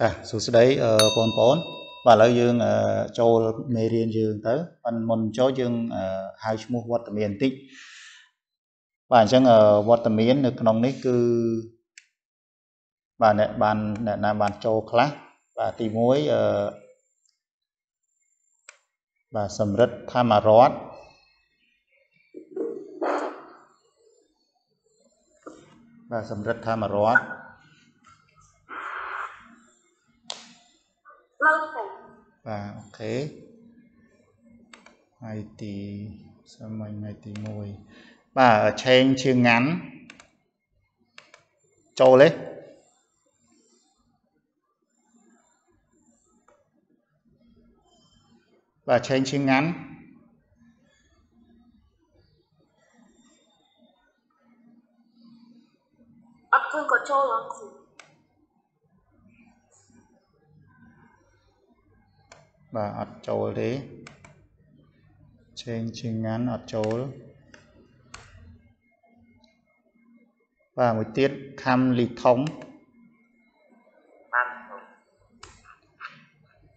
តាសួស្តីបងប្អូនបាទឥឡូវយើងចូលមេរៀនយើងទៅប៉ុន្តែមុនចូលយើងហៅឈ្មោះវត្តមានបន្តិចបាទអញ្ចឹងវត្តមាននៅក្នុងនេះគឺបាទអ្នកបានអ្នកណាបានចូលខ្លះបាទទី1អឺបាទសម្រិទ្ធធម្មរតបាទសម្រិទ្ធធម្មរតលើខ្ញុំ បាទអូខេថ្ងៃទីសម័យថ្ងៃទី1បាទឆេងឈៀងងាន់ចូលទេ បាទឆេងឈៀងងាន់អត់ឃើញគាត់ចូលឡើងគ្រូបាទអត់ចូលទេឆេងឈឹងងាន់អត់ចូលបាទមួយទៀតខំលីធំបាទ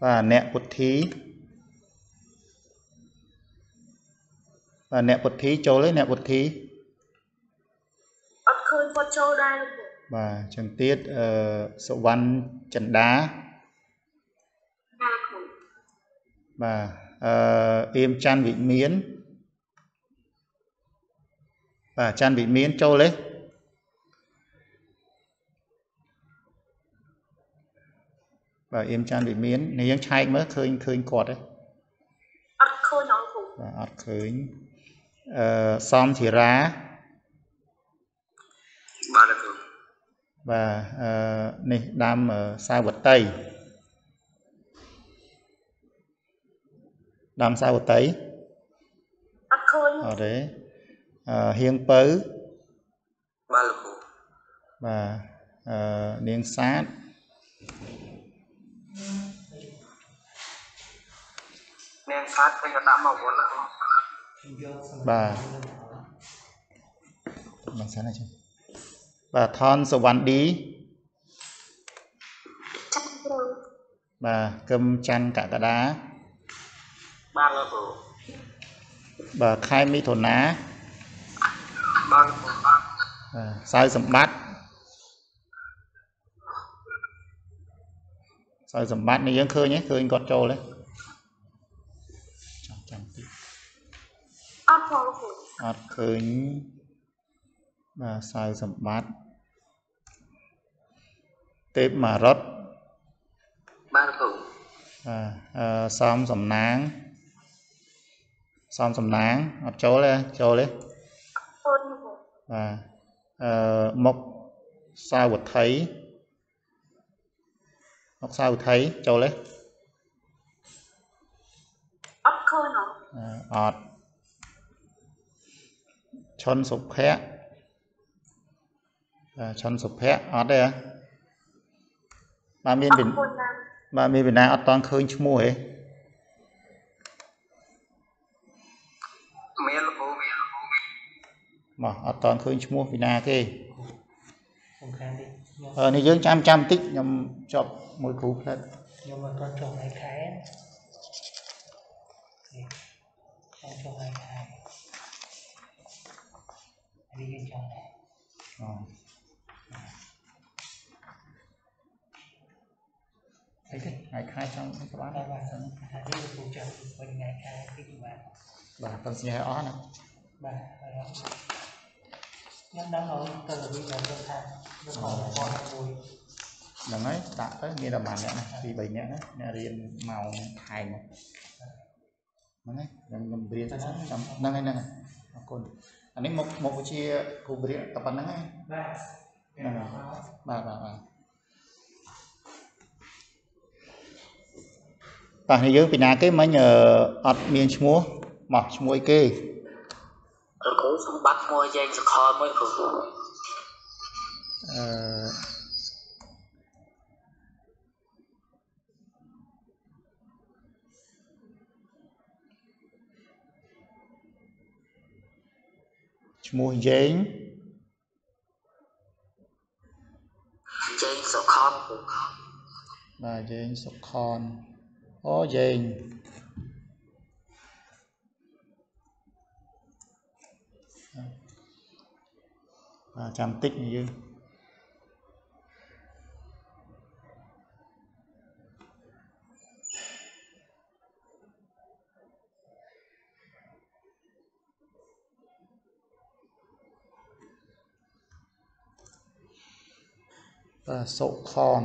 បាទអ្នកពុទ្ធីបាទអ្នកពុទ្ធីចូលទេអ្នកពុទ្ធីអត់ឃើញគាត់ចូលដែរបាទចឹងទៀតអឺសុវណ្ណចិន្តា បាទអឺអៀមច័ន្ទវិមានបាទច័ន្ទវិមានចូលទេបាទអៀមច័ន្ទវិមាននេះយើងឆែកមើលឃើញឃើញគាត់ទេអត់ឃើញអងគ្រូបាទអត់ឃើញអឺសំធីរាបាទគ្រូបាទអឺនេះដើមសាវតី ដាំសាវតីអត់ឃើញអត់ទេអឺហៀងពៅបាទលោកគ្រូបាទអឺនាងសាទនាងសាទឃើញក៏ដាក់មកវល់បាទមិនសិនទេបាទថនសវណ្ឌីចាន់គ្រូបាទកឹមច័ន្ទកកដា បាទលោកគ្រូបាទខែមិថុនាបាទលោកគ្រូបាទសៅសម្បត្តិសៅសម្បត្តិនេះយើងឃើញទេឃើញគាត់ចូលទេចាំចាំតិចអត់ផងគ្រូអត់ឃើញបាទសៅសម្បត្តិទេពមរតបាទគ្រូបាទអឺសំសំណាង សំសំណាងអត់ចូលទេចូលទេចូលបាទអឺមុខសាវត្ថីមុខសាវត្ថីចូលទេអត់ឃើញហ៎អត់ឈុនសុភ័ក្របាទឈុនសុភ័ក្រអត់ទេហ៎បាទមានបាទមានវិណាអត់តន់ឃើញឈ្មោះទេ មកអត់តន់ឃើញឈ្មោះពីណាគេសំខាន់តិចអឺនេះយើងចាំចាំតិចខ្ញុំចប់មួយគ្រូផ្លែខ្ញុំអត់តន់ចុះថ្ងៃខែខ្ញុំចុះថ្ងៃខែនេះយើងចង់ដែរអូអីទេថ្ងៃខែចង់ក្បាលបាទថានេះលោកគ្រូចាំវិញថ្ងៃខែទីបាទបាទប៉ុន្តែអស់ណាបាទខ្ញុំដឹងឲ្យទៅវិញ្ញាណ ទៅថានៅក្នុងប្រព័ន្ធមួយហ្នឹងហើយដាក់ទៅមានតែប៉ុន្មានអ្នកណាពី3នាក់ណាអ្នករៀនម៉ោងខែមកហ្នឹងហើយខ្ញុំខ្ញុំរៀនចាំហ្នឹងហើយហ្នឹងហើយអរគុណអានេះមកមកវិជាគ្រូបរិយាតែប៉ុណ្្នឹងហើយបាទហ្នឹងហើយបាទបាទបាទបាទនេះយើងពីណាគេមិញអត់មានឈ្មោះមកឈ្មោះគេ លោកគ្រូសម្បត្តិមួយចែកសខលមួយគ្រូអឺឈ្មោះយេងចែកសខលបាទយើងសុខនអូយើង បាទចាំតិចយើងបាទសុខន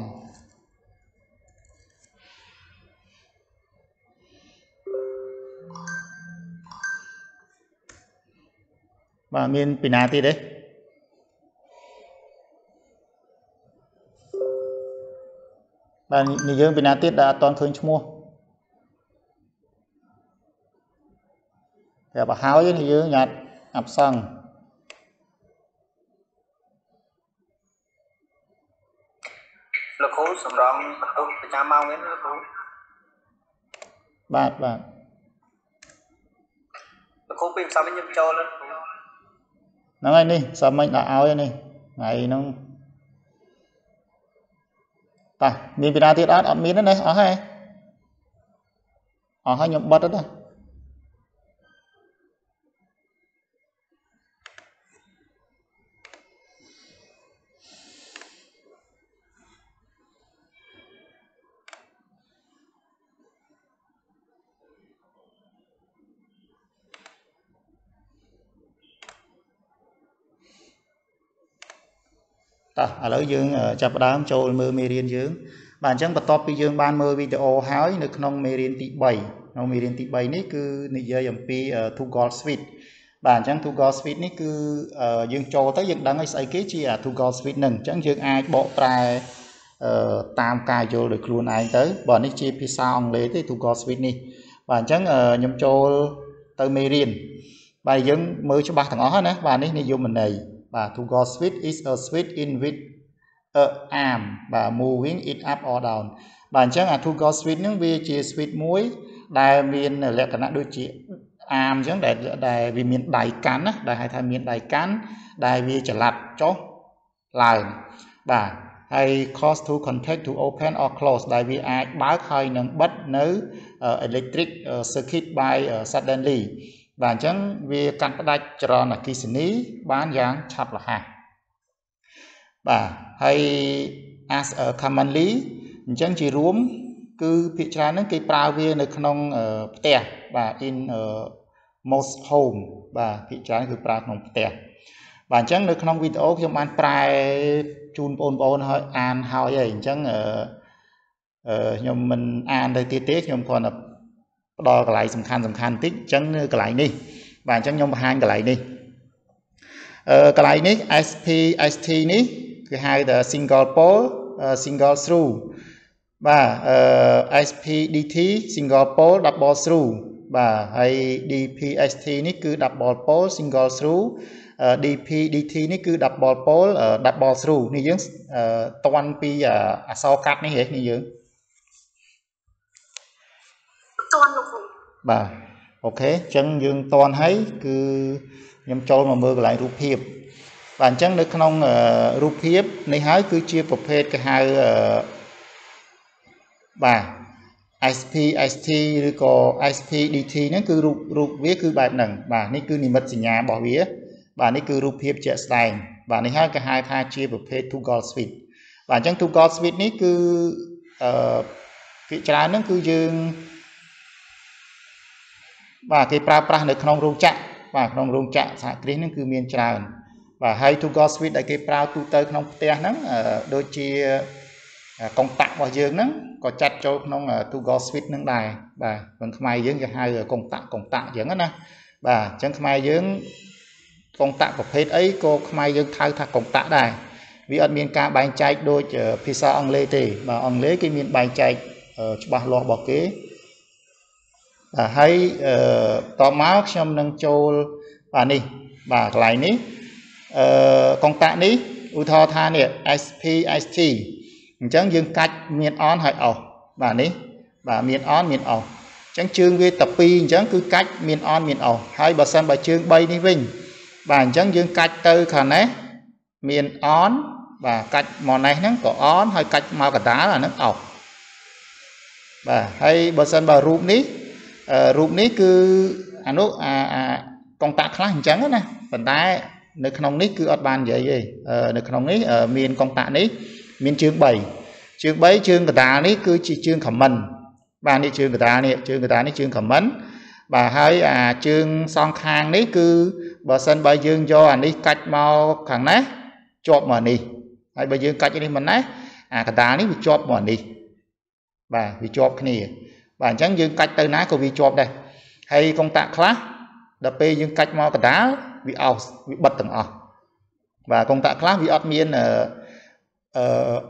បាទមានពីណាទៀតទេបាទនេះយើងពីណាទៀតដែលអត់ទាន់ឃើញឈ្មោះតែបើហើយនេះយើងញ៉ាត់អាប់សង្ឃលោកគ្រូសម្រងបន្ទុកប្រចាំម៉ោងមានលោកគ្រូបាទបាទលោកគ្រូពីម្សិលមិញខ្ញុំចូលលោកគ្រូហ្នឹងហើយនេះសមមិញដាក់ឲ្យនេះថ្ងៃហ្នឹង តោះមានពីណាទៀតអត់អត់មានទេណាអស់ហើយអស់ហើយខ្ញុំបិទទៅ តោះឥឡូវយើងចាប់ផ្ដើមចូលមើលមេរៀនយើង បាទអញ្ចឹងបន្ទាប់ពីយើងបានមើលវីដេអូហើយនៅក្នុងមេរៀនទី3ក្នុងមេរៀនទី3នេះគឺនិយាយអំពី Toggle Switch បាទអញ្ចឹង Toggle Switch នេះគឺយើងចូលទៅយើងដឹងឲ្យស្អីគេជា Toggle Switch នឹងអញ្ចឹងយើងអាចបកប្រែតាមការយល់ដោយខ្លួនឯងទៅបើនេះជាភាសាអង់គ្លេសទេ Toggle Switch នេះបាទអញ្ចឹងខ្ញុំចូលទៅមេរៀនបាទយើងមើលច្បាស់ទាំងអស់ណាបាទនេះនិយមន័យ បាទ to go switch is a switch in which a arm បាទ moving it up or down បាទអញ្ចឹងអា to go switch ហ្នឹងវាជា switch មួយដែលមានលក្ខណៈដូចជា arm អញ្ចឹងដែលដែលវាមានដៃកាន់ណាដែលហៅថាមានដៃកាន់ដែលវាចល័តចុះឡើងបាទហើយ cause to contact to open or close ដែលវាអាចបើកហើយនឹងបិទនៅ electric circuit by suddenly បាទអញ្ចឹងវាកាត់ផ្ដាច់ចរន្តអគ្គិសនីបានយ៉ាងឆាប់រហ័សបាទហើយ as commonly អញ្ចឹងជារួម គឺភាគច្រើនហ្នឹងគេប្រើវានៅក្នុងផ្ទះបាទ in most home បាទភាគច្រើនគឺប្រើក្នុងផ្ទះបាទអញ្ចឹងនៅក្នុងវីដេអូខ្ញុំបានប្រែជូនបងប្អូនហើយអានហើយហើយអញ្ចឹងអឺខ្ញុំមិនអានទៅទៀតទេខ្ញុំគ្រាន់តែ ផ្ដល់កន្លែងសំខាន់សំខាន់បន្តិចអញ្ចឹងនៅកន្លែងនេះបាទអញ្ចឹងខ្ញុំបង្ហាញកន្លែងនេះអឺកន្លែងនេះ SP ST នេះគឺហៅថា single pole single through បាទអឺ SP DT single pole double through បាទហើយ DPST នេះគឺ double pole single through DP DT នេះគឺ double pole double through នេះយើងតន់ពីអក្សរកាត់នេះហ៎នេះយើងតន់លោកគ្រូ បាទអូខេអញ្ចឹងយើងតន់ហើយគឺខ្ញុំចូលមកមើលកន្លែងរូបភាពបាទអញ្ចឹងនៅក្នុងរូបភាពនេះហើយគឺជាប្រភេទគេហៅបាទ SP ST ឬក៏ SP DT ហ្នឹងគឺរូបរូបវាគឺបែបហ្នឹងបាទនេះគឺនិមិត្តសញ្ញារបស់វា បាទនេះគឺរូបភាពជាក់ស្ដែងបាទនេះហើយគេហៅថាជាប្រភេទ two gold switch បាទអញ្ចឹង two gold switch នេះគឺអឺភាគច្រើនហ្នឹងគឺយើង បាទគេប្រើប្រាស់នៅក្នុងរោងចក្របាទក្នុងរោងចក្រសហគ្រាសហ្នឹងគឺមានច្រើន បាទហើយ to go switch ដែលគេប្រើទូទៅក្នុងផ្ទះហ្នឹងដូចជាកុងតាក់របស់យើងហ្នឹងក៏ចាត់ចូលក្នុង to go switch ហ្នឹងដែរបាទក្នុងខ្មែរយើងគេហៅកុងតាក់កុងតាក់អញ្ចឹងណាបាទអញ្ចឹងខ្មែរយើងកុងតាក់ប្រភេទអីក៏ខ្មែរយើងហៅថាកុងតាក់ដែរវាអត់មានការបែងចែកដូចភាសាអង់គ្លេសទេបាទអង់គ្លេសគេមានបែងចែកច្បាស់លាស់របស់គេ បាទហើយតមកខ្ញុំនឹងចូលបាទនេះបាទកន្លែងនេះអឺកុងតាក់នេះឧទាហរណ៍ថានេះ SP ST អញ្ចឹងយើងកាច់មាន on ហើយ off បាទនេះបាទមាន on មាន off អញ្ចឹងជើងវាតែ2អញ្ចឹងគឺកាច់មាន on មាន off ហើយបើសិនបើជើង3នេះវិញបាទអញ្ចឹងយើងកាច់ទៅខាងនេះមាន on បាទកាច់មកនេះហ្នឹងក៏ on ហើយកាច់មកកដាលអាហ្នឹង off បាទហើយបើសិនបើរូបនេះអឺ រូបនេះគឺអានោះអាអាកុងតាក់ខ្លះអញ្ចឹងណាប៉ុន្តែនៅក្នុងនេះគឺអត់បាននិយាយទេអឺនៅក្នុងនេះអឺមានកុងតាក់នេះមានជើង3ជើង3ជើងកដាលនេះគឺជាជើង common បាទនេះជើងកដាលនេះជើងកដាលនេះជើង common បាទហើយអាជើងសងខាងនេះគឺបើសិនបើយើងយកអានេះកាច់មកខាងណាជាប់មកនេះហើយបើយើងកាច់នេះមកណាអាកដាលនេះវាជាប់មកនេះបាទវាជាប់គ្នា បាទអញ្ចឹងយើងកាច់ទៅណាក៏វាជាប់ដែរហើយកុងតាក់ខ្លះដល់ពេលយើងកាច់មកកដាលវាអោសវាបិទទាំងអស់បាទកុងតាក់ខ្លះវាអត់មានអឺអឺ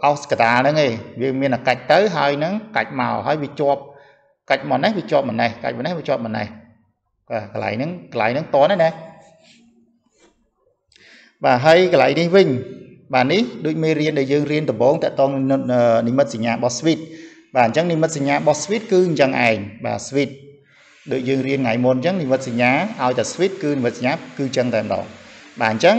អោសកដាលហ្នឹងឯងវាមានតែកាច់ទៅហើយហ្នឹងកាច់មកហើយវាជាប់កាច់មកនេះវាជាប់មកនេះកាច់មកនេះវាជាប់មកនេះបាទកន្លែងហ្នឹងកន្លែងហ្នឹងតណាណាបាទហើយកន្លែងនេះវិញបាទនេះដូចមេរៀនដែលយើងរៀនដំបូងតកតងនិមិត្តសញ្ញារបស់ switch បាទអញ្ចឹងនិមិត្តសញ្ញារបស់ switch គឺអញ្ចឹងឯងបាទ switch ដូចយើងរៀនថ្ងៃមុនអញ្ចឹងនិមិត្តសញ្ញាឲ្យតែ switch គឺនិមិត្តសញ្ញាគឺអញ្ចឹងតែម្ដងបាទអញ្ចឹង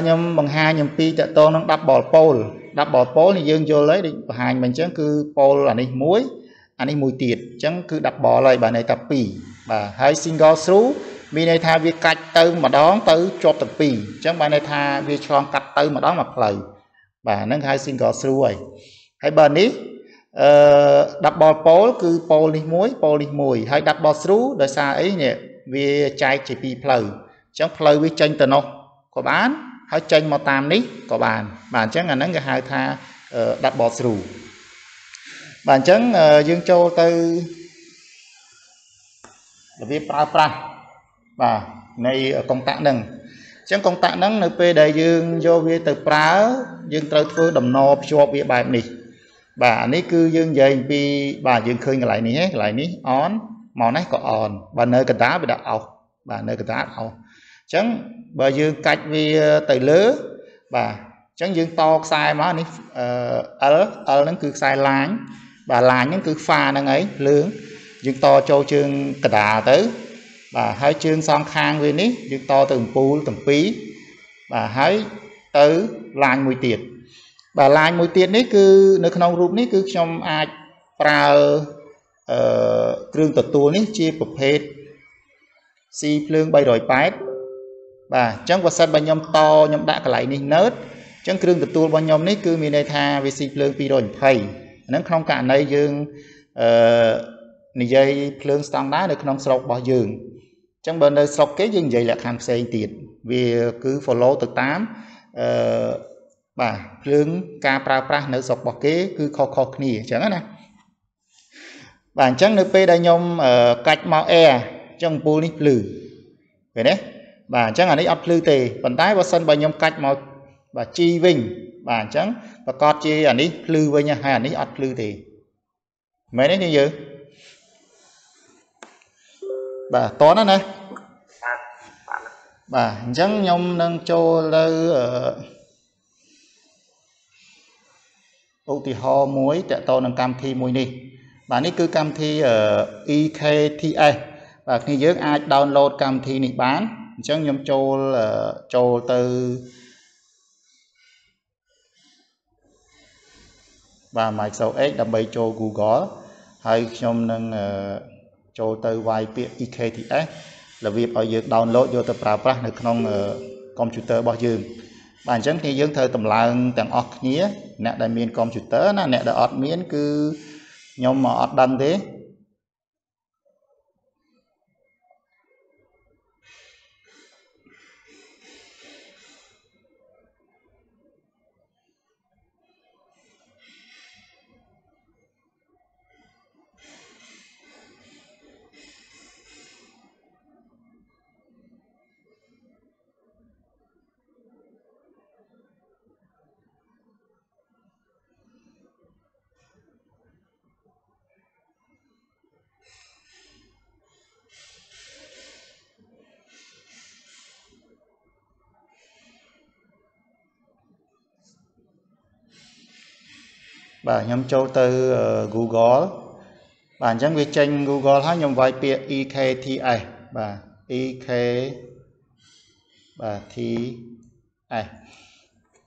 ខ្ញុំបង្ហាញអំពីតកតងនឹង double pole double pole នេះយើងយល់ហើយដូចបង្ហាញមកអញ្ចឹងគឺ pole អានេះមួយអានេះមួយទៀតអញ្ចឹងគឺ double ហើយបាទន័យថា2បាទហើយ single throw មានន័យថាវាកាច់ទៅម្ដងទៅជាប់ទាំងពីរអញ្ចឹងបានន័យថាវាឆ្លងកាត់ទៅម្ដងមួយផ្លូវបាទហ្នឹងហៅ single throw ហើយហើយបើនេះ អឺ double pole គឺ pole នេះមួយ pole នេះមួយហើយ double throw ដោយសារអីនេះវាចែកជាពីរផ្លូវអញ្ចឹងផ្លូវវាចេញទៅនោះក៏បាន ហើយចេញមកតាមនេះក៏បានបាទអញ្ចឹងអាហ្នឹងគេហៅថា10បល screw បាទអញ្ចឹងយើងចូលទៅរបៀបប្រើប្រាស់បាទនៃកុងតាក់ហ្នឹងអញ្ចឹងកុងតាក់ហ្នឹងនៅពេលដែលយើងយកវាទៅប្រើ យើងត្រូវធ្វើដំណភ្ជាប់វាបែបនេះ បាទអានេះគឺយើងនិយាយអំពីបាទយើងឃើញកន្លែងនេះហ៎កន្លែងនេះអនមកនេះក៏អនបើនៅកណ្ដាលវាដាក់អោសបាទនៅកណ្ដាលអោសអញ្ចឹងបើយើងកាច់វាទៅលើបាទអញ្ចឹងយើងតខ្សែមកនេះអឺ L L ហ្នឹងគឺខ្សែឡាញបាទឡាញហ្នឹងគឺហ្វាហ្នឹងឯងលឿងយើងតចូលជើងកដាលទៅបាទហើយជើងសងខាងវានេះយើងតទៅអំពូលទាំងពីរបាទហើយទៅឡាញមួយទៀត បាទឡាញមួយទៀតនេះគឺនៅក្នុងរូបនេះគឺខ្ញុំអាចប្រើអឺគ្រឿងទទួលនេះជាប្រភេទ C ភ្លើង380បាទអញ្ចឹងបើសិនបើខ្ញុំតខ្ញុំដាក់កន្លែងនេះ nerd អញ្ចឹងគ្រឿងទទួលរបស់ខ្ញុំនេះគឺមានន័យថាវា C ភ្លើង220ហ្នឹងក្នុងករណីយើងអឺនិយាយភ្លើងស្តង់ដានៅក្នុងស្រុករបស់យើងអញ្ចឹងបើនៅស្រុកគេយើងនិយាយលក្ខខណ្ឌផ្សេងទៀតវាគឺ follow ទៅតាមអឺ បាទភ្លើងការប្រើប្រាស់នៅស្រុករបស់គេគឺខុសៗគ្នាអញ្ចឹងណាបាទអញ្ចឹងនៅពេលដែលខ្ញុំកាច់មក air អញ្ចឹងអំពូលនេះភ្លឺឃើញទេបាទអញ្ចឹងអានេះអត់ភ្លឺទេប៉ុន្តែបើសិនបើខ្ញុំកាច់មកបាទ G វិញបាទអញ្ចឹងប្រកាសជាអានេះភ្លឺវិញហើយអានេះអត់ភ្លឺទេមែនទេនាងយើងបាទតណាណាបាទអញ្ចឹងខ្ញុំនឹងចូលទៅ ឧទាហរណ៍មួយតកតនឹងកម្មវិធីមួយនេះបាទនេះគឺកម្មវិធី EKTS បាទគ្នាយើងអាច download កម្មវិធីនេះបានអញ្ចឹងខ្ញុំចូលចូលទៅបាទ Microsoft Edge ដើម្បីចូល Google ហើយខ្ញុំនឹងចូលទៅវាយពាក្យ EKTS របៀបឲ្យយើង download យកទៅប្រើប្រាស់នៅក្នុងកុំព្យូទ័ររបស់យើងបាទអញ្ចឹងគ្នាយើងត្រូវតម្លើងទាំងអស់គ្នា អ្នកដែលមានកុំព្យូទ័រណាអ្នកដែលអត់មានគឺខ្ញុំអត់ដឹងទេ បាទខ្ញុំចូលទៅ Google បាទអញ្ចឹងវាចេញ Google ហើយខ្ញុំវាយពាក្យ EKTS បាទ EK បាទ TS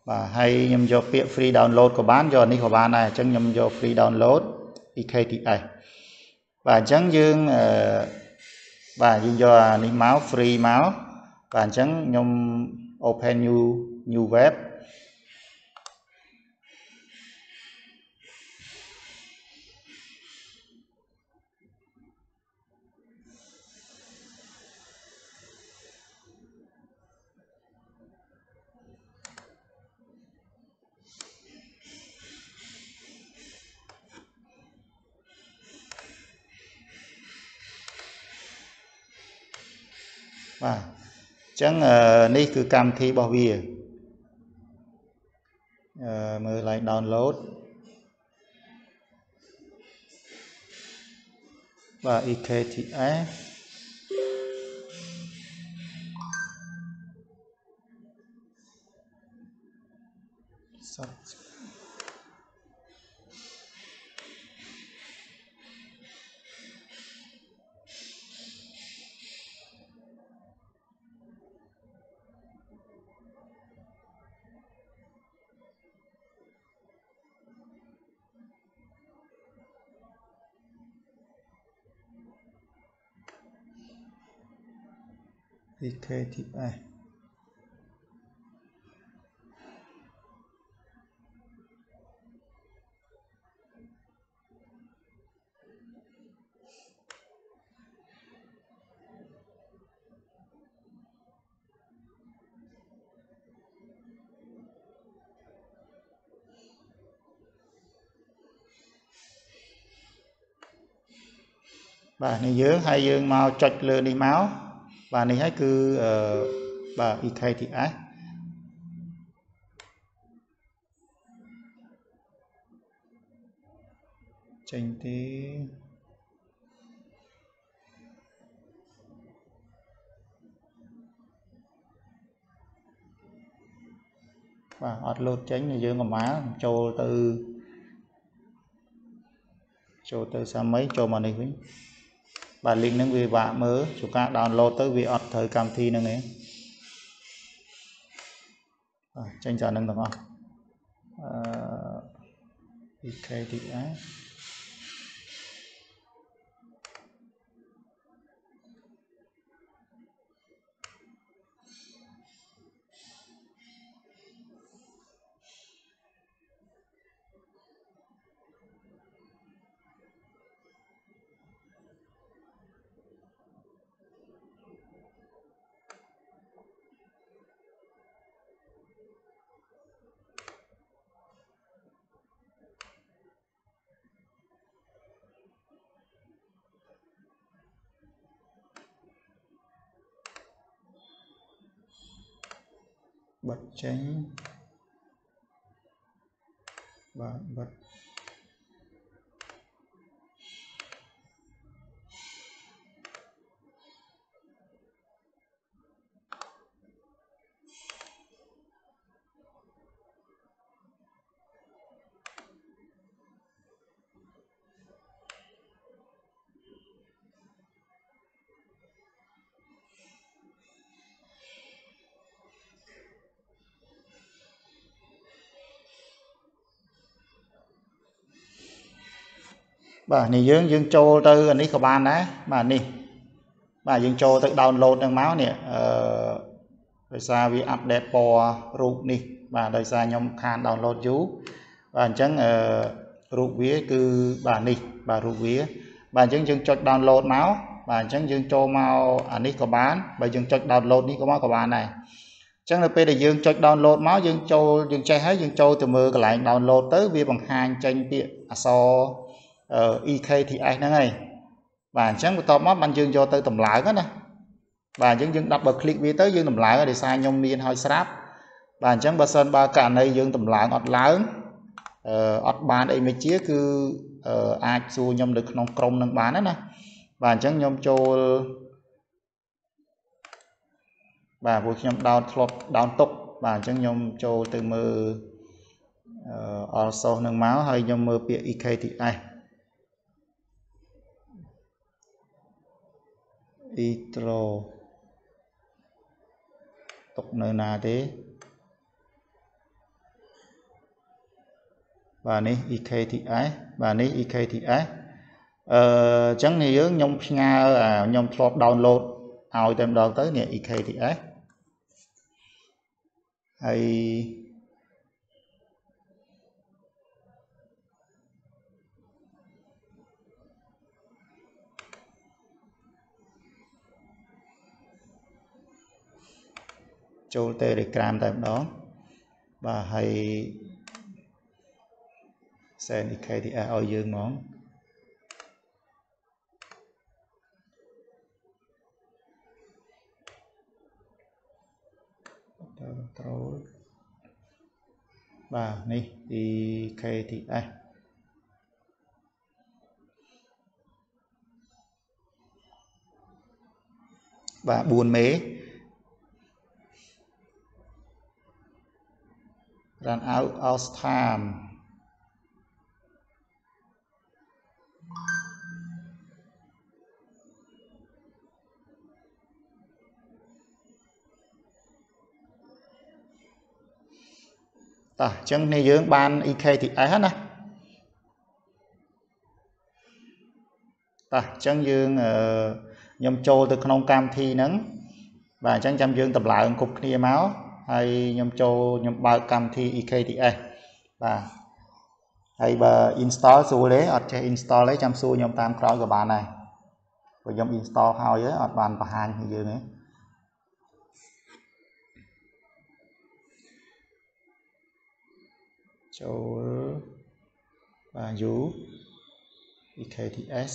បាទហើយខ្ញុំយកពាក្យ free download ក៏បានយកនេះក៏បានដែរអញ្ចឹងខ្ញុំយក free download EKTS បាទអញ្ចឹងយើងអឺបាទយើងយកអានេះមក free មកបាទអញ្ចឹងខ្ញុំ open new new web ចឹងនេះគឺកម្មវិធីរបស់វាអឺមើលឡើង download បាទ EKTS EKTS បាទនេះយើងហើយយើងមកចុចលើនេះមក បាទនេះហើយគឺអឺបាទ EKTS ចេញទេបាទអត់លោតចេញយើងកម្មាចូលទៅចូលទៅសាមីចូលមកនេះវិញ បាទ link ហ្នឹងវាវាក់មើលជួការ download ទៅវាអត់ត្រូវកម្មវិធីហ្នឹងទេបាទចេញចោលហ្នឹងទាំងអស់អឺ PKDR បិទចេញបាទបិទ បាទនេះយើងយើងចូលទៅអានេះក៏បានដែរបាទនេះបាទយើងចូលទៅ download នឹងមកនេះអឺដោយសារវាអាប់ដេតពណ៌រូបនេះ បាទដោយសារខ្ញុំខាន download យូរបាទអញ្ចឹងអឺរូបវាគឺបាទនេះបាទរូបវា បាទអញ្ចឹងយើងចុច download មកបាទអញ្ចឹងយើងចូលមកអានេះក៏បានបើយើងចុច download នេះក៏មកក៏បានដែរអញ្ចឹងនៅពេលដែលយើងចុច download មកយើងចូលយើងចេះហើយយើងចូលទៅមើលកន្លែង download ទៅវាបង្ហាញចេញពាក្យអក្សរ EKTS ហ្នឹងហើយបាទអញ្ចឹងបន្ទាប់មកបានយើងយកទៅតម្លើងណាបាទអញ្ចឹងយើង double click វាទៅយើងតម្លើងដោយសារខ្ញុំមានហើយស្រាប់បាទអញ្ចឹងបើសិនបើករណីយើងតម្លើងអត់ឡើងអឺអត់បានអីមិនជាគឺអាចសួរខ្ញុំនៅក្នុងក្រុមនឹងបានណាបាទអញ្ចឹងខ្ញុំចូលបាទពួកខ្ញុំ down ធ្លាប់ down ទុកបាទអញ្ចឹងខ្ញុំចូលទៅមើលអឺ also នឹងមកហើយខ្ញុំមើលពាក្យ EKTS intro ទុកនៅណាទេបាទនេះ EKTS បាទនេះ EKTS អឺអញ្ចឹងនេះយើងខ្ញុំផ្ញើខ្ញុំធ្លាប់ download ឲ្យតែម្ដងទៅនេះ EKTS ហើយ ចូល Telegram តែម្ដងបាទហើយ send EKTS ឲ្យយើងហ្មងត្រូវបាទនេះ EKTS បាទ4មេ run out of time តោះអញ្ចឹងនេះយើងបាន EKTS ណាតោះអញ្ចឹងយើងខ្ញុំចូលទៅក្នុងកម្មវិធីហ្នឹងបាទអញ្ចឹងចាំយើងតម្លើងគ្រប់គ្នាមក ហើយខ្ញុំចូលខ្ញុំបើកកម្មវិធី EKTS បាទហើយបើ install ស្រួលទេអត់ចេះ install ទេចាំសួរខ្ញុំតាមក្រោយក៏បានដែរព្រោះខ្ញុំ install ហើយអត់បានបង្ហាញឲ្យយើងទេចូលបាទ u EKTS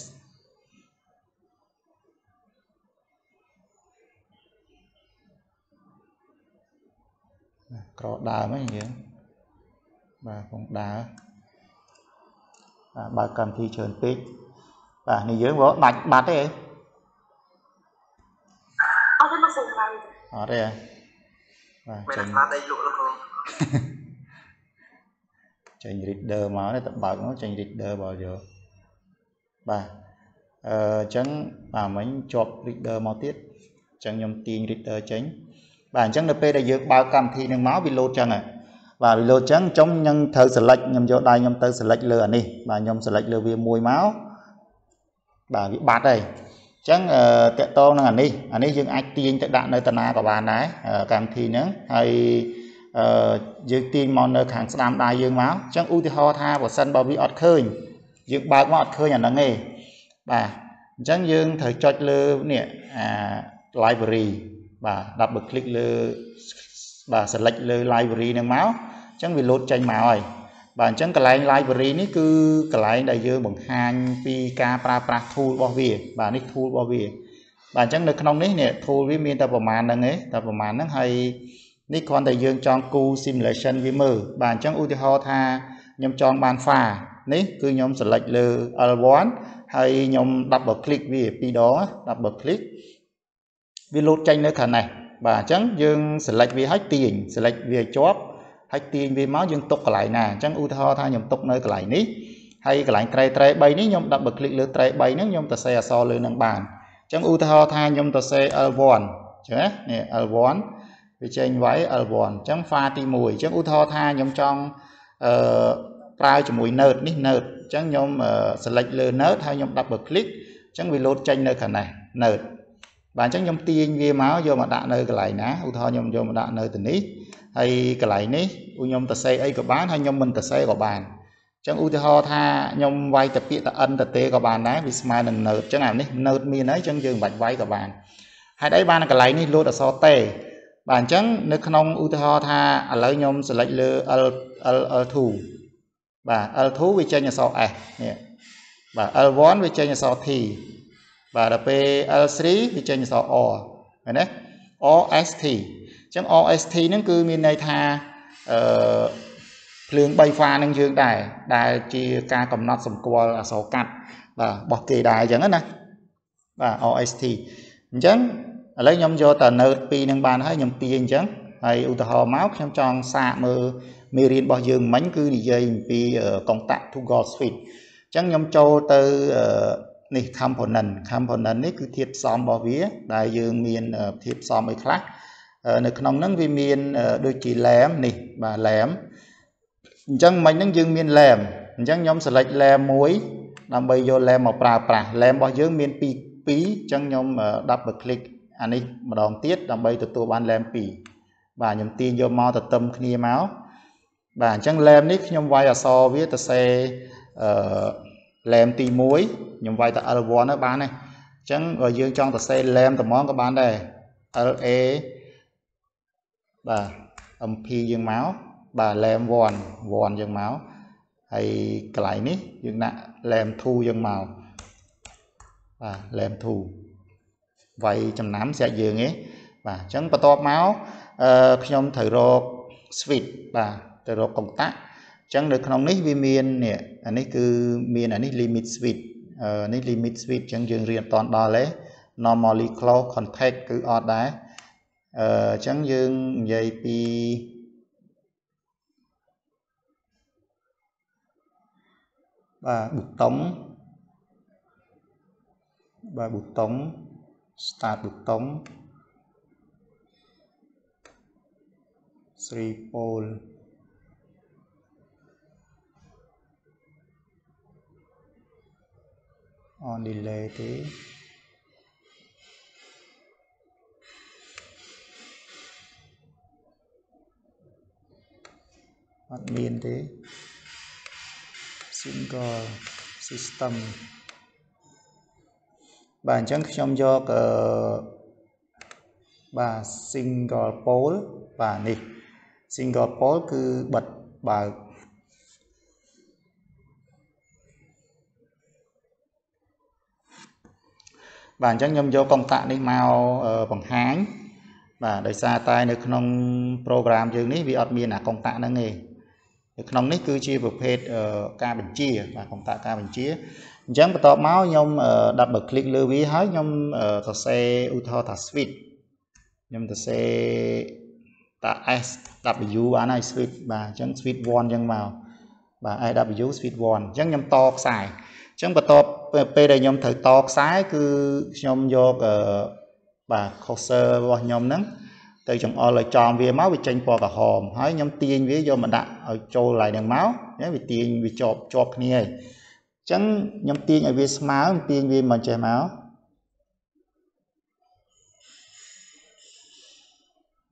ក្រដើមហ្នឹងយើងបាទកំដើបាទបើកម្មវិធីច្រើនពេកបាទនេះយើងមកដាច់បាត់ទេអត់ទេមកសឹងខ្លាំងអត់ទេបាទចេញមកដៃលក់លោកគ្រូចេញ reader មកនេះតបើកមកចេញ reader បើយកបាទអឺអញ្ចឹងបាទមិញជាប់ reader មកទៀតអញ្ចឹងខ្ញុំទាញ reader ចេញ បាទអញ្ចឹងនៅពេលដែលយើងបើកកម្មវិធីនឹងមកវាលោតចឹងហ៎បាទវាលោតចឹងចំខ្ញុំត្រូវ select ខ្ញុំយកដៃខ្ញុំទៅ select លើអានេះបាទខ្ញុំ select លើវាមួយមកបាទវាបាត់ហើយអញ្ចឹងតកតងនឹងអានេះអានេះយើងអាចទាញទៅដាក់នៅតាណាក៏បានដែរកម្មវិធីហ្នឹងហើយអឺយើងទាញមកនៅខាងស្ដាំដៃយើងមកអញ្ចឹងឧទាហរណ៍ថាបើសិនបើវាអត់ឃើញយើងបើកមកអត់ឃើញអាហ្នឹងទេបាទអញ្ចឹងយើងត្រូវចុចលើនេះអា library បាទ double click លើបាទ select លើ library ហ្នឹងមកអញ្ចឹងវា load ចេញមកហើយបាទអញ្ចឹងកន្លែង library នេះគឺកន្លែងដែលយើងបង្ហាញពីការប្រើប្រាស់ tool របស់វាបាទនេះ tool របស់វាបាទអញ្ចឹងនៅក្នុងនេះនេះ tool វាមានតែប្រមាណហ្នឹងឯងតែប្រមាណហ្នឹងហើយនេះគ្រាន់តែយើងចង់គូ simulation វាមើលបាទអញ្ចឹងឧទាហរណ៍ថាខ្ញុំចង់បាន file នេះគឺខ្ញុំ select លើ L1 ហើយខ្ញុំ double click វាពីរដង double click វាលោតចេញនៅខាងនេះបាទអញ្ចឹងយើង select វាឲ្យទាញ select វាឲ្យជាប់ហើយទាញវាមកយើងទុកកន្លែងណាអញ្ចឹងឧទាហរណ៍ថាខ្ញុំទុកនៅកន្លែងនេះហើយកន្លែងត្រេត្រេ3នេះខ្ញុំ double click លើត្រេ3ហ្នឹងខ្ញុំទៅសេអក្សរលើនឹងបានអញ្ចឹងឧទាហរណ៍ថាខ្ញុំទៅសេ L1 អញ្ចឹងណានេះ L1 វាចេញ y L1 អញ្ចឹង file ទី1អញ្ចឹងឧទាហរណ៍ថាខ្ញុំចង់អឺប្រើជាមួយ node នេះ node អញ្ចឹងខ្ញុំ select លើ node ហើយខ្ញុំ double click អញ្ចឹងវា load ចេញនៅខាងនេះ node បាទអញ្ចឹងខ្ញុំទាញវាមកយកមកដាក់នៅកន្លែងណាឧទាហរណ៍ខ្ញុំយកមកដាក់នៅទីនេះហើយកន្លែងនេះខ្ញុំទៅសេអីក៏បានហើយខ្ញុំមិនទៅសេក៏បានអញ្ចឹងឧទាហរណ៍ថាខ្ញុំវាយតែពាក្យតែ n ទៅទេក៏បានដែរវាស្មើនឹង node អញ្ចឹងអានេះ node មានហើយអញ្ចឹងយើងមិនបាច់វាយក៏បានហេតុអីបានកន្លែងនេះលោតអក្សរតេបាទអញ្ចឹងនៅក្នុងឧទាហរណ៍ថាឥឡូវខ្ញុំ select លើ L L L2 បាទ L2 វាចេញអក្សរ S នេះបាទ L1 វាចេញអក្សរ T បាទដល់ពេល L3 វាចេញអក្សរ O ឃើញទេ OST អញ្ចឹង OST ហ្នឹងគឺមានន័យថាអឺភ្លើង3ហ្វានឹងយើងដែរដែលជាការកំណត់សម្គាល់អក្សរកាត់បាទរបស់គេដែរអញ្ចឹងណាបាទ OST អញ្ចឹងឥឡូវខ្ញុំយកតែ node 2នឹងបានហើយខ្ញុំទាញអញ្ចឹងហើយឧទាហរណ៍មកខ្ញុំចង់សាកមើលមេរៀនរបស់យើងមិញគឺនិយាយអំពី contact to goal suite អញ្ចឹងខ្ញុំចូលទៅ នេះ component component នេះគឺធាតុផ្សំរបស់វា ដែលយើងមានធាតុផ្សំអីខ្លះនៅក្នុងហ្នឹងវាមានដូចជា lam នេះបាទ lam អញ្ចឹងមិញហ្នឹងយើងមាន lam អញ្ចឹងខ្ញុំ select lam មួយដើម្បីយក lam មកប្រើប្រាស់ lam របស់យើងមាន2 2អញ្ចឹងខ្ញុំ double click អានេះម្ដងទៀតដើម្បីទទួលបាន lam 2បាទខ្ញុំទាញយកមកទៅទឹមគ្នាមកបាទអញ្ចឹង lam នេះខ្ញុំវាយអក្សរវាទៅសេអឺ lam ទី1ខ្ញុំវាយទៅ L1 ទៅបានទេអញ្ចឹងបើយើងចង់ទៅសេ lam ត្មងក៏បានដែរ LA បាទ MP យើងមកបាទ lam 1 1យើងមកហើយកន្លែងនេះយើងដាក់ lam 2យើងមកបាទ lam 2វាយចំណាំស្រាក់យើងឯងបាទអញ្ចឹងបន្ទាប់មកអឺខ្ញុំត្រូវរក switch បាទទៅរកកុងតាក់អញ្ចឹងនៅក្នុងនេះវាមាននេះអានេះគឺមានអានេះ limit switch អឺនេះ limit switch អញ្ចឹងយើងរៀនអត់តដល់ទេ normally close contact គឺអត់ដែរអឺអញ្ចឹងយើងនិយាយពីបាទប៊ូតុងបាទប៊ូតុង start ប៊ូតុង3 pole on delay ទេអត់មានទេ single system បាទអញ្ចឹងខ្ញុំយកអឺបាទ single pole បាទនេះ single pole គឺបិទបើក បាទអញ្ចឹងខ្ញុំយកកុងតាក់នេះមកបង្ហាញបាទដោយសារតែនៅក្នុង program យើងនេះវាអត់មានអាកុងតាក់ហ្នឹងទេនៅក្នុងនេះគឺជាប្រភេទការបញ្ជាបាទកុងតាក់ការបញ្ជាអញ្ចឹងបន្ទាប់មកខ្ញុំ double click លើវាហើយខ្ញុំសរសេរឧទាហរណ៍ថា switch ខ្ញុំសរសេរតា S W បានហើយ switch បាទអញ្ចឹង switch 1អញ្ចឹងមកបាទ SW switch 1អញ្ចឹងខ្ញុំតខ្សែអញ្ចឹងបន្ទាប់ ពេលដែលខ្ញុំត្រូវតខ្សែគឺខ្ញុំយកបាទ cursor របស់ខ្ញុំហ្នឹងទៅចង្អុលឲ្យចំវាមកវាចេញពណ៌ក្រហមហើយខ្ញុំទាញវាយកមកដាក់ឲ្យចូលកន្លែងហ្នឹងមកវាទាញវាជាប់ជាប់គ្នាហើយអញ្ចឹងខ្ញុំទាញឲ្យវាស្មើទាញវាមកចេះមក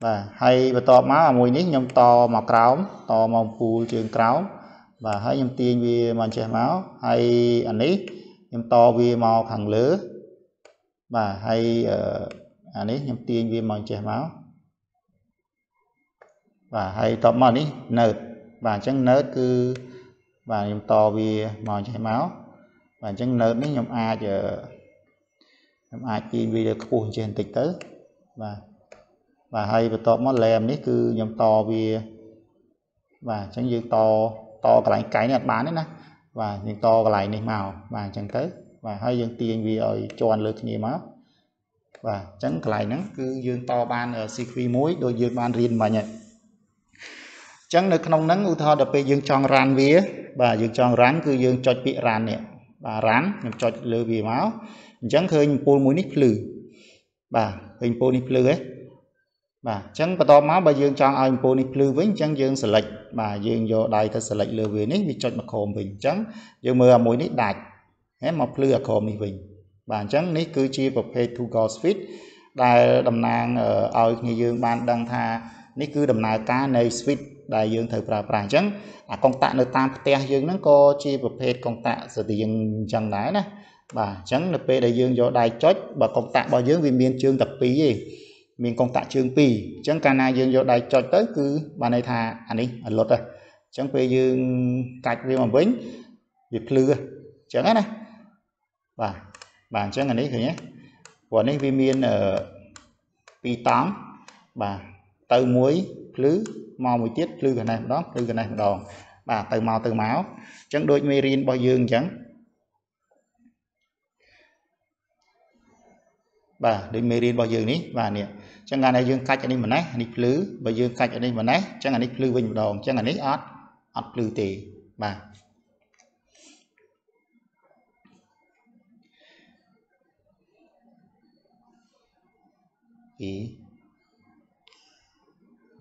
បាទហើយបន្ទាប់មកអាមួយនេះខ្ញុំតមកក្រោមតមកពូលជើងក្រោមបាទហើយខ្ញុំទាញវាមកចេះមកហើយអានេះ ខ្ញុំតវាមកខាងលើបាទហើយអានេះខ្ញុំទាញវាមកចេះមកបាទហើយតបមកនេះ node បាទអញ្ចឹង node គឺបាទខ្ញុំតវាមកចេះមកបាទអញ្ចឹង node នេះខ្ញុំអាចខ្ញុំអាចទាញវាទៅខ្ពស់ចេះបន្តិចទៅបាទបាទហើយបន្ទាប់មក lam នេះគឺខ្ញុំតវាបាទអញ្ចឹងយើងតតកន្លែងកែងនេះអត់បានទេណា បាទយើងតកន្លែងនេះមកបាទអញ្ចឹងទៅបាទហើយយើងទាញវាឲ្យជាន់លើគ្នាមកបាទអញ្ចឹងកន្លែងហ្នឹងគឺយើងតបាន sequence មួយដូចយើងបានរៀនមិញហើយអញ្ចឹងនៅក្នុងហ្នឹងឧទាហរណ៍ដល់ពេលយើងចង់រ៉ាន់វា បាទយើងចង់រ៉ាន់គឺយើងចុចពាក្យរ៉ាន់នេះបាទរ៉ាន់ខ្ញុំចុចលើវាមកអញ្ចឹងឃើញអំពូលមួយនេះភ្លឺបាទឃើញអំពូលនេះភ្លឺហ៎ បាទអញ្ចឹងបន្តមកបើយើងចង់ឲ្យអំពូលនេះភ្លឺវិញអញ្ចឹងយើង select បាទយើងយកដៃទៅ select លើវានេះវាចុចមកក្រោមវិញអញ្ចឹងយើងមើលអាមួយនេះដាច់ហ៎មកភ្លឺអាក្រោមនេះវិញបាទអញ្ចឹងនេះគឺជាប្រភេទ two goal switch ដែលតំណាងឲ្យគ្នាយើងបានដឹងថានេះគឺដំណើរការនៃ switch ដែលយើងត្រូវប្រើប្រាស់អញ្ចឹងអាកុងតាក់នៅតាមផ្ទះយើងហ្នឹងក៏ជាប្រភេទកុងតាក់ស្រដៀងអញ្ចឹងដែរណាបាទអញ្ចឹងនៅពេលដែលយើងយកដៃចុចបើកុងតាក់របស់យើងវាមានជើងតែ2ទេ មានកុងតាក់ជើង2អញ្ចឹងកាលណាយើងយកដៃចុចទៅគឺបានន័យថាអានេះអលុតហ៎អញ្ចឹងពេលយើងកាច់វាមកវិញវាភ្លឺអញ្ចឹងណាបាទបាទអញ្ចឹងអានេះឃើញទេព្រោះនេះវាមានពីរតង់បាទទៅមួយភ្លឺមកមួយទៀតភ្លឺកណេះម្ដងភ្លឺកណេះម្ដងបាទទៅមកទៅមកអញ្ចឹងដូចមេរៀនរបស់យើងអញ្ចឹងបាទដូចមេរៀនរបស់យើងនេះបាទនេះអញ្ចឹងកាលណាយើងកាច់អានេះម្នេះនេះភ្លឺបើយើងកាច់អានេះម្នេះអញ្ចឹងអានេះភ្លឺវិញម្ដងអញ្ចឹងអានេះអត់អត់ភ្លឺទេបាទពី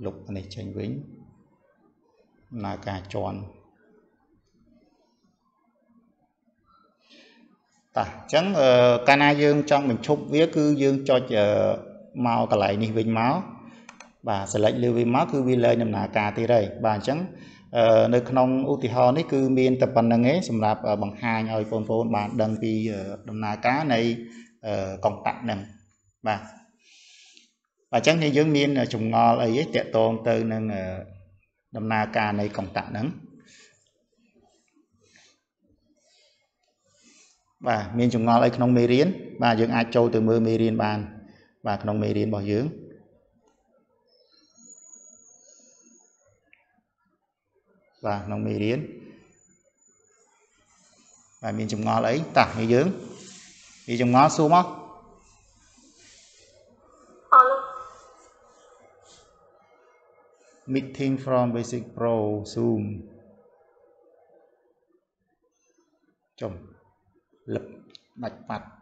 លុបនេះចេញវិញដំណើរការជន់តាអញ្ចឹងកាលណាយើងចង់បញ្ឈប់វាគឺយើងចុច មកកន្លែងនេះវិញមកបាទ select លើវាមកគឺវាលែងដំណើរការទៀតហើយបាទអញ្ចឹងនៅក្នុងឧទាហរណ៍នេះគឺមានតែប៉ុណ្្នឹងឯងសម្រាប់បង្ហាញឲ្យបងប្អូនបានដឹងពីដំណើរការនៃកុងតាក់ហ្នឹងបាទអញ្ចឹងនេះយើងមានចម្ងល់អីទេតកតងទៅនឹងដំណើរការនៃកុងតាក់ហ្នឹងបាទមានចម្ងល់អីក្នុងមេរៀនបាទយើងអាចចូលទៅមើលមេរៀនបាន បាទក្នុងមេរៀនរបស់យើងបាទក្នុងមេរៀនបាទមានចម្ងល់អីតោះនេះយើងមានចម្ងល់សួរមក meeting from basic pro zoom ចំលឹកដាច់ប៉ាត់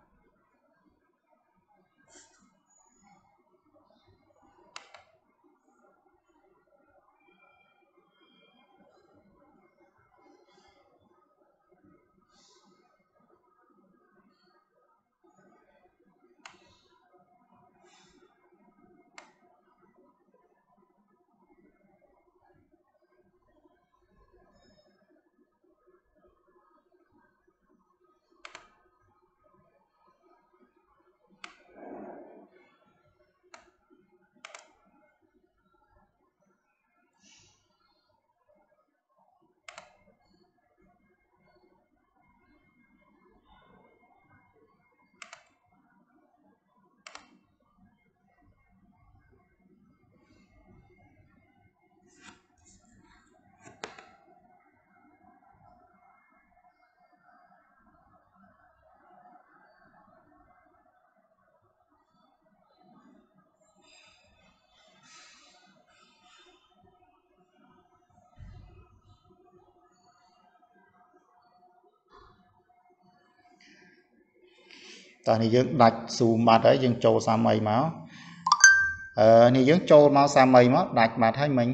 តោះនេះយើងដាច់ zoom បាត់ហើយយើងចូលសាមីមកអឺនេះយើងចូលមកសាមីមកដាច់បាត់ហើយមិញ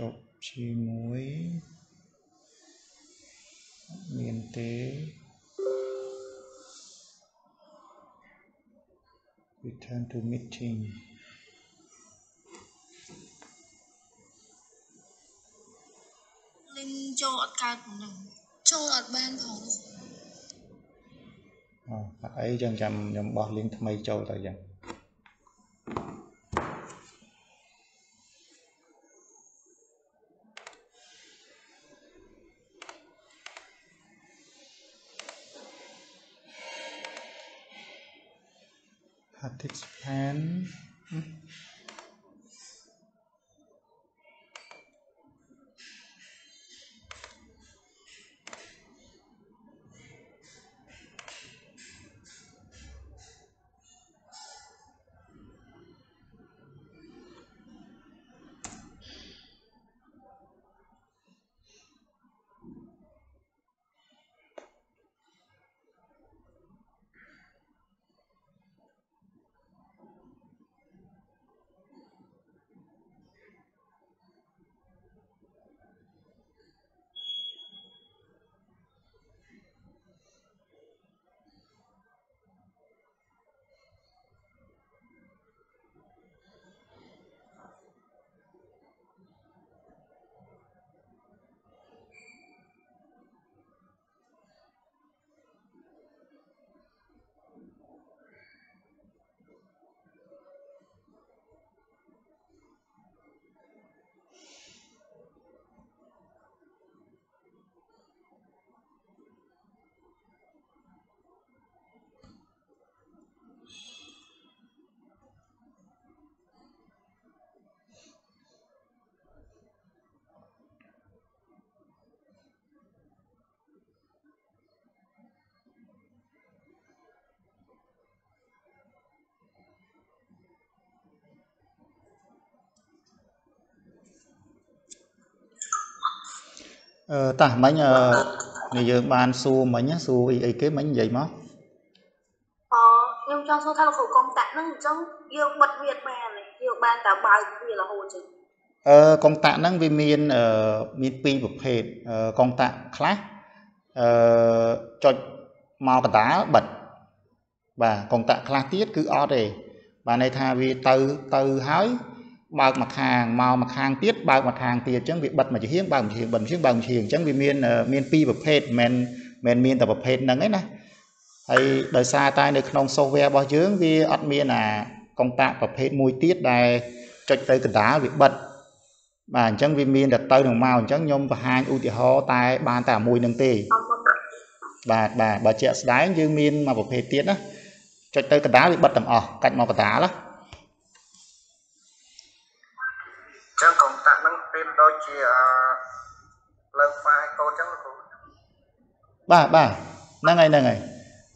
ជប់ជាមួយមានទេ return to meeting លិញចូលអត់កើតនឹងចូលអត់បានផងអូអត់អីចឹងចាំខ្ញុំបោះលីងថ្មីចូលទៅចឹង satisfying តោះមិញអឺនេះយើងបានសួរមិញណាសួរអីអីគេមិញនិយាយមកអខ្ញុំចង់សួរថាលោកគ្រូកុងតាក់ហ្នឹងអញ្ចឹងយើងបិទវាបានទេយើងបានតែបើកវារហូតចឹងអឺកុងតាក់ហ្នឹងវាមានអឺមានពីរប្រភេទអឺកុងតាក់ខ្លះអឺចុចមកកដាលបិទបាទកុងតាក់ខ្លះទៀតគឺអត់ទេបាទន័យថាវាទៅទៅហើយ បើកមកខាងមកមកខាងទៀតបើកមកខាងទៀតអញ្ចឹងវាបិទមកជាហៀងបើកមកជាហៀងបិទមកជាហៀងបើកមកជាហៀងអញ្ចឹងវាមានអឺមានពីរប្រភេទមិនមែនមិនមានតែប្រភេទហ្នឹងឯណាហើយដោយសារតែនៅក្នុង software របស់យើងវាអត់មានអាកុងតាក់ប្រភេទមួយទៀតដែលចុចទៅកណ្ដាលវាបិទបាទអញ្ចឹងវាមានតែទៅនឹងមកអញ្ចឹងខ្ញុំបង្ហាញឧទាហរណ៍តែបានតែមួយនឹងទេអត់មកបាទបាទបើជាក់ស្ដែងយើងមានមួយប្រភេទទៀតណាចុចទៅកណ្ដាលវាបិទទាំងអស់កាច់មកកណ្ដាលណា ចឹងកុំតាក់ហ្នឹងប្រៀបដូចជាអឺលើក file កូដអញ្ចឹងលោកគ្រូបាទបាទហ្នឹងហើយហ្នឹងហើយ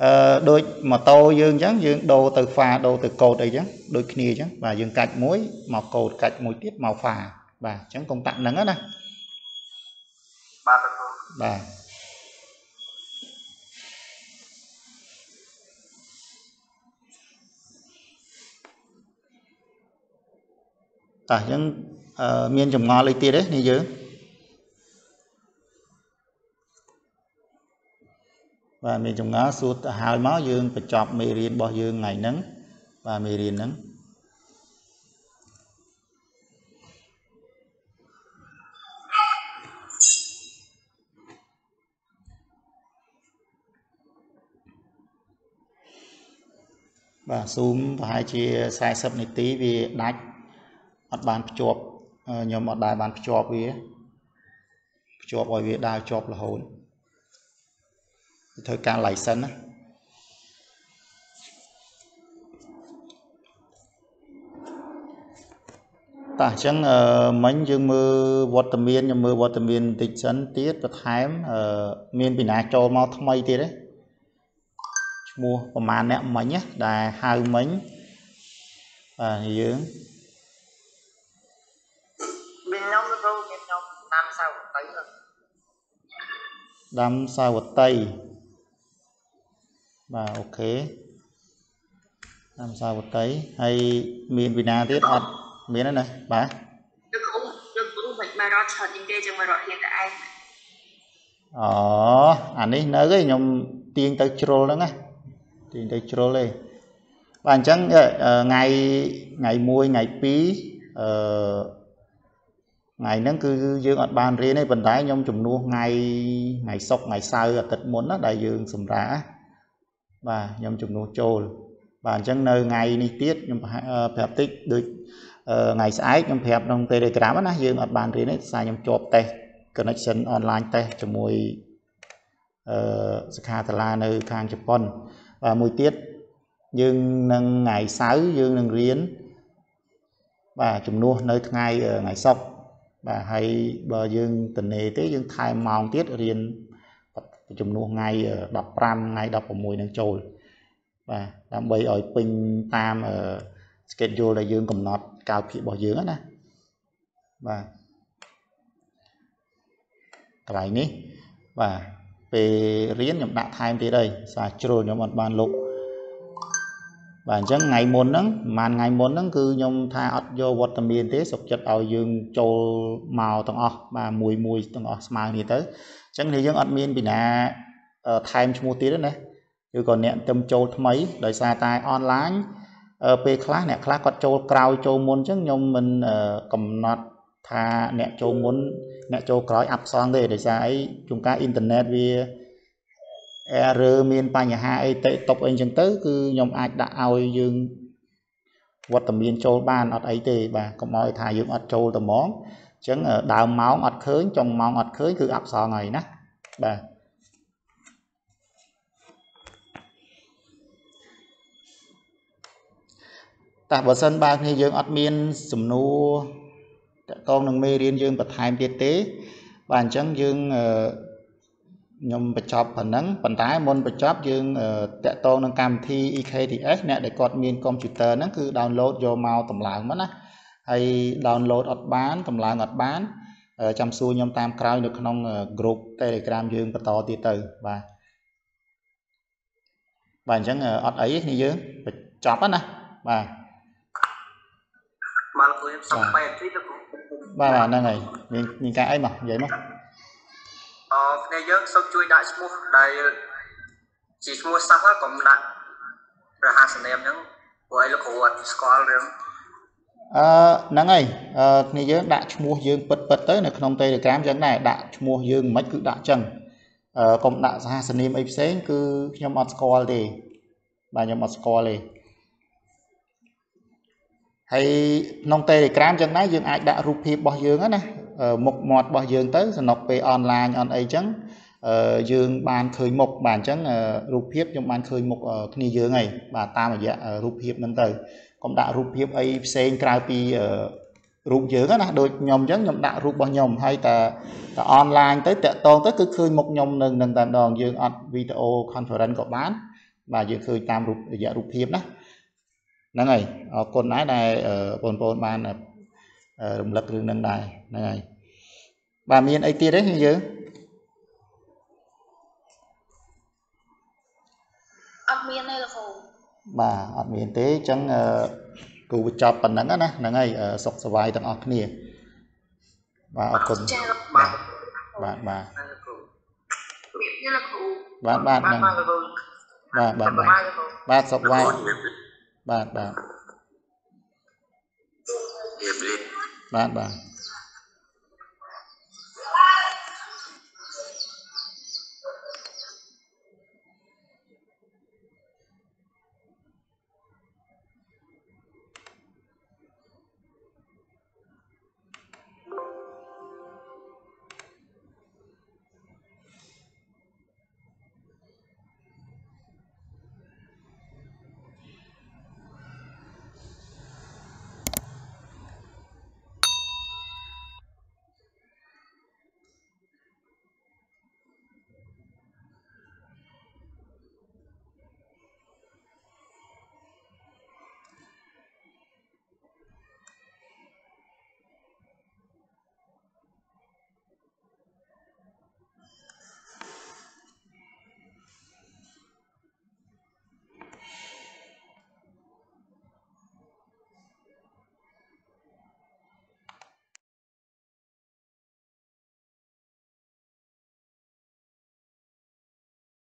អឺដូចម៉ូតូយើងអញ្ចឹងយើងដូរទៅហ្វាដូរទៅកូដអីអញ្ចឹងដូចគ្នាអញ្ចឹងបាទយើងកាច់មួយមកកូដកាច់មួយទៀតមកហ្វាបាទអញ្ចឹងកុំតាក់ហ្នឹងណាបាទលោកគ្រូបាទតោះអញ្ចឹងអឺ មានចម្ងល់អីទៀតទេនេះយើងបាទមានចម្ងល់សួរទៅហើយមកយើងបញ្ចប់មេរៀនរបស់យើងថ្ងៃហ្នឹងបាទមេរៀនហ្នឹងបាទ Zoom ប្រហែលជា40នាទីវាដាច់អត់បានភ្ជាប់អឺ ខ្ញុំអត់ដែលបានភ្ជាប់វាភ្ជាប់ឲ្យវាដើរជាប់រហូតវាធ្វើការ license ណាតោះអញ្ចឹងអឺមិញយើងមើលវត្តមានខ្ញុំមើលវត្តមានបន្តិចសិនទៀតបន្ថែមអឺមានពីណាចូលមកថ្មីទៀតទេឈ្មោះប្រហែលអ្នកមិញណាដែលហៅមិញបាទយើង មានខ្ញុំលោកគ្រូមានខ្ញុំតាម សាវតីហ្នឹងដាំសាវតីបាទអូខេដាំសាវតីហើយមានវិណាទៀតអត់មានទេណាបាទលោកគ្រូលោកគ្រូមិនមករត់ឆើតអីទេចឹងមករត់រៀនតែឯងអូអានេះនៅឯងខ្ញុំទាញទៅជ្រុលហ្នឹងណាទាញទៅជ្រុលឯងបាទអញ្ចឹងអឺថ្ងៃថ្ងៃ1ថ្ងៃ2អឺ ថ្ងៃហ្នឹងគឺយើងអត់បានរៀនទេប៉ុន្តែខ្ញុំជំនួសថ្ងៃថ្ងៃសុក្រថ្ងៃសៅរ៍អាទិត្យមុនណាដែលយើងសម្រាកណាបាទខ្ញុំជំនួសចូលបាទអញ្ចឹងនៅថ្ងៃនេះទៀតខ្ញុំបង្ហាញអឺប្រាប់តិចដូចអឺថ្ងៃស្អែកខ្ញុំប្រាប់ក្នុង Telegram ណាយើងអត់បានរៀនទេដោយសារខ្ញុំជាប់តេស្ត connection online តេស្តជាមួយអឺសិក្ខាសាលានៅខាងជប៉ុនបាទមួយទៀតយើងនឹងថ្ងៃសៅរ៍យើងនឹងរៀនបាទជំនួសនៅថ្ងៃអឺថ្ងៃសុក្រ បាទហើយបើយើងតនេទេយើងថែមម៉ោងទៀតរៀនជំនួសថ្ងៃអឺ15ថ្ងៃ16នឹងចូលបាទដើម្បីឲ្យពេញតាមអឺ schedule ដែលយើងកំណត់កាលភាគរបស់យើងហ្នឹងណាបាទកន្លែងនេះបាទពេលរៀនខ្ញុំដាក់ថែមទៀតហើយសារជ្រុលខ្ញុំអត់បានលុប បាទអញ្ចឹងថ្ងៃមុនហ្នឹងប្រហែលថ្ងៃមុនហ្នឹងគឺខ្ញុំថាអត់យកវត្តមានទេសុខចិត្តឲ្យយើងចូលមកទាំងអស់បាទមួយមួយទាំងអស់ស្មើគ្នាទៅអញ្ចឹងនេះយើងអត់មានពីណាអឺថែមឈ្មោះទៀតទេណាឬក៏អ្នកទៅចូលថ្មីដោយសារតែអនឡាញអឺពេលខ្លះអ្នកខ្លះគាត់ចូលក្រោយចូលមុនអញ្ចឹងខ្ញុំមិនអឺកំណត់ថាអ្នកចូលមុនអ្នកចូលក្រោយអាប់សងទេដោយសារអីជួនកាលអ៊ីនធឺណិតវា error មានបញ្ហាអីតិតុបអីចឹងទៅគឺខ្ញុំអាចដាក់ឲ្យយើងវត្តមានចូលបានអត់អីទេបាទកុំឲ្យថាយើងអត់ចូលតែហ្មងអញ្ចឹងដើមម៉ោងអត់ឃើញចុងម៉ោងអត់ឃើញគឺអាប់សងហើយណាបាទតែបើសិនបើគ្នាយើងអត់មានសំណួរតកតងនឹងមេរៀនយើងបន្ថែមទៀតទេបាទអញ្ចឹងយើងអឺ ខ្ញុំបញ្ចប់ប៉ុណ្ណឹងប៉ុន្តែមុនបញ្ចប់យើងតកតងនឹងកម្មវិធី EKTS អ្នកដែលគាត់មានកុំព្យូទ័រហ្នឹងគឺ download យកមកតម្លើងមកណាហើយ download អត់បានតម្លើងអត់បានអឺចាំសួរខ្ញុំតាមក្រោយនៅក្នុង group Telegram យើងបន្តទៀតទៅបាទបាទអញ្ចឹងអត់អីទេគ្នាយើងបញ្ចប់ហើយណាបាទបានគួរខ្ញុំសុំបែបទីលោកគ្រូបាទបាទហ្នឹងហើយមានមានការអីមកនិយាយមកអឺគ្នាយើងសូមជួយដាក់ឈ្មោះដែលជាឈ្មោះសាសន៍កុំដាក់រហស្សនាមហ្នឹងព្រោះឲ្យលោកគ្រូអត់ស្គាល់រឿងអឺហ្នឹងហើយអឺគ្នាយើងដាក់ឈ្មោះយើងពិតពិតទៅនៅក្នុង Telegram អញ្ចឹងដែរដាក់ឈ្មោះយើងមិនគឺដាក់អញ្ចឹងអឺកុំដាក់សហសនាមអីផ្សេងគឺខ្ញុំអត់ស្គាល់ទេបាទខ្ញុំអត់ស្គាល់ទេហើយក្នុង Telegram អញ្ចឹងដែរយើងអាចដាក់រូបភាពរបស់យើងហ្នឹងណាអឺ មុខមាត់របស់យើងទៅសំណុកពេលអនឡាញអនអីអញ្ចឹងអឺយើងបានឃើញមុខបាទអញ្ចឹងអឺរូបភាពខ្ញុំបានឃើញមុខអឺគ្នាយើងហើយបាទតាមរយៈអឺរូបភាពហ្នឹងទៅកុំដាក់រូបភាពអីផ្សេងក្រៅពីអឺរូបយើងណាដូចខ្ញុំអញ្ចឹងខ្ញុំដាក់រូបរបស់ខ្ញុំហើយតែតែអនឡាញទៅតាក់តងទៅគឺឃើញមុខខ្ញុំនឹងនឹងតែម្ដងយើងអត់វីដេអូ conference ក៏បាន បាទយើងឃើញតាមរូបរយៈរូបភាពណាហ្នឹងហើយអរគុណដែរដែលអឺបងប្អូនបានអឺរំលឹករឿងហ្នឹងដែរហ្នឹងហើយ បាទមានអីទៀតទេយើងអត់មានទេលោកគ្រូបាទអត់មានទេអញ្ចឹងអឺគូបញ្ចប់ប៉ុណ្ណឹងណាហ្នឹងហើយអឺសុខសប្បាយទាំងអស់គ្នាបាទអរគុណចាលោកបាទបាទបាទលោកគ្រូជំរាបលាលោកគ្រូបាទបាទបាទហ្នឹងបាទលោកគ្រូបាទបាទបាទបាទលោកគ្រូបាទសុខវាយជំរាបបាទបាទជំរាបលាបាទបាទ